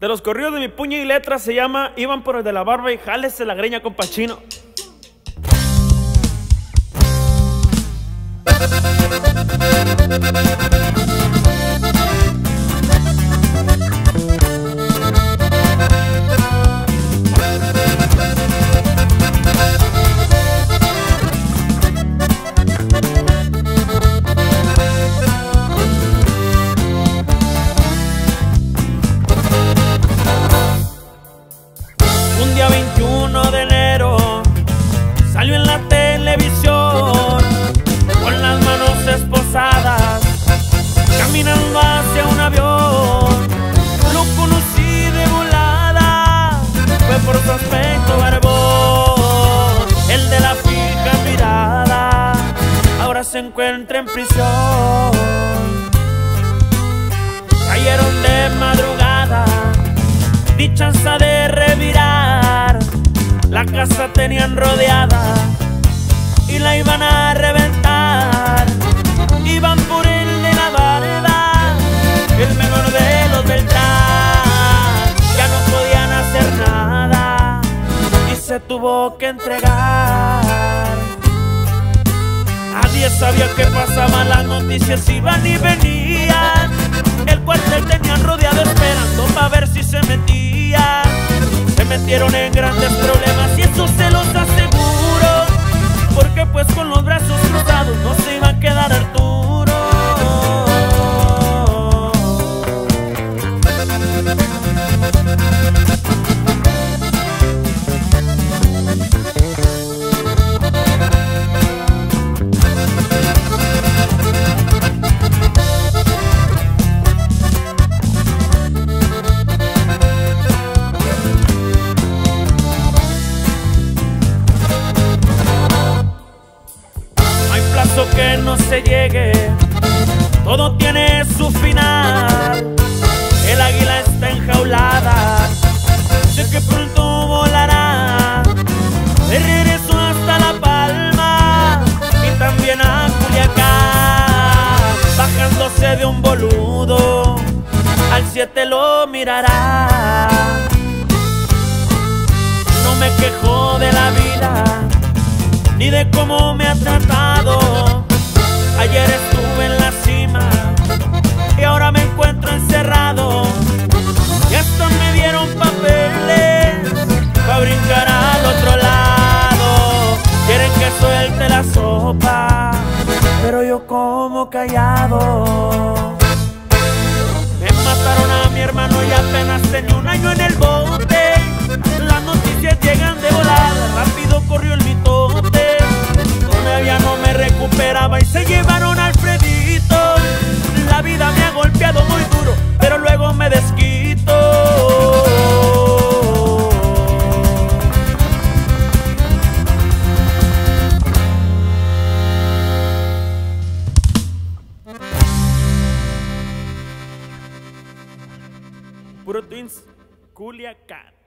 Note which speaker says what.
Speaker 1: De los corridos de mi puño y letra se llama Iban por el de la barba y jálese la greña con Pachino. Se encuentra en prisión. Cayeron de madrugada ni de revirar. La casa tenían rodeada y la iban a reventar. Iban por el de la barda, el menor de los Beltrán. Ya no podían hacer nada y se tuvo que entregar. Sabía qué pasaba, las noticias iban y venían. El cuartel tenían rodeado esperando para ver si se metía. Se metieron en grandes no se llegue, todo tiene su final. El águila está enjaulada, sé que pronto volará. De regreso hasta La Palma y también a Culiacán. Bajándose de un boludo, al 7 lo mirará. No me quejo de la vida ni de cómo como callado. Me mataron a mi hermano y apenas tenía un año en el bote. Bruto em Culiacán.